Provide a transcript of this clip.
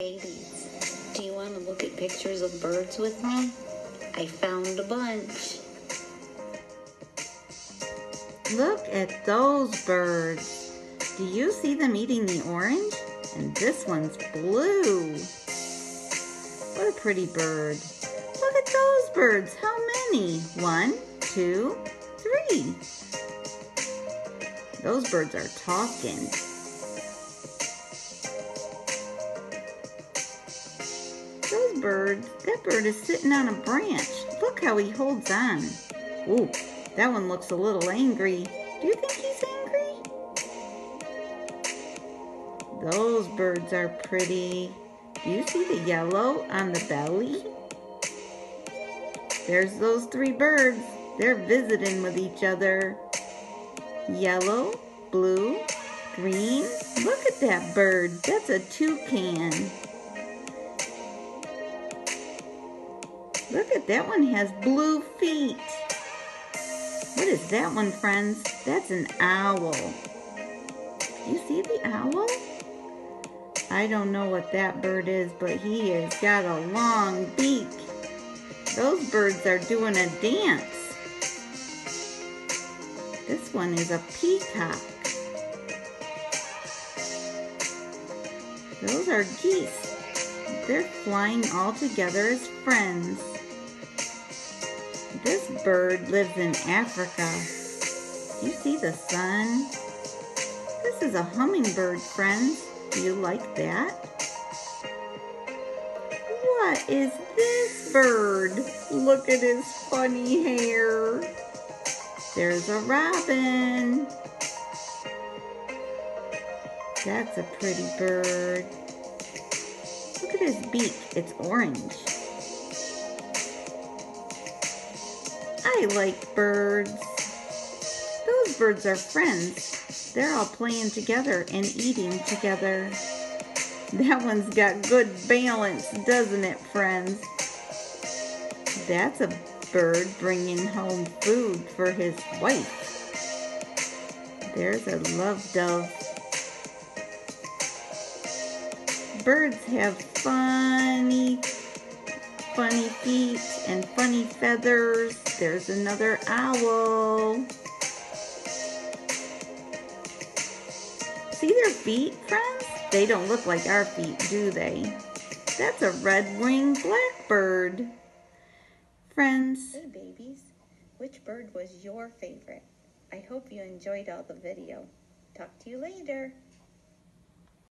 Babies, do you want to look at pictures of birds with me? I found a bunch. Look at those birds. Do you see them eating the orange? And this one's blue. What a pretty bird. Look at those birds. How many? One, two, three. Those birds are talking. Birds, that bird is sitting on a branch. Look how he holds on. Ooh, that one looks a little angry. Do you think he's angry? Those birds are pretty. Do you see the yellow on the belly? There's those three birds. They're visiting with each other. Yellow, blue, green. Look at that bird. That's a toucan. Look at that one has blue feet. What is that one, friends? That's an owl. You see the owl? I don't know what that bird is, but he has got a long beak. Those birds are doing a dance. This one is a peacock. Those are geese. They're flying all together as friends. This bird lives in Africa. You see the sun? This is a hummingbird, friends. Do you like that? What is this bird? Look at his funny hair. There's a robin. That's a pretty bird. Look at his beak. It's orange. I like birds. Those birds are friends. They're all playing together and eating together. That one's got good balance, doesn't it, friends? That's a bird bringing home food for his wife. There's a love dove. Birds have funny funny feet and funny feathers. There's another owl. See their feet, friends? They don't look like our feet, do they? That's a red-winged blackbird. Friends. Hey babies, which bird was your favorite? I hope you enjoyed all the video. Talk to you later.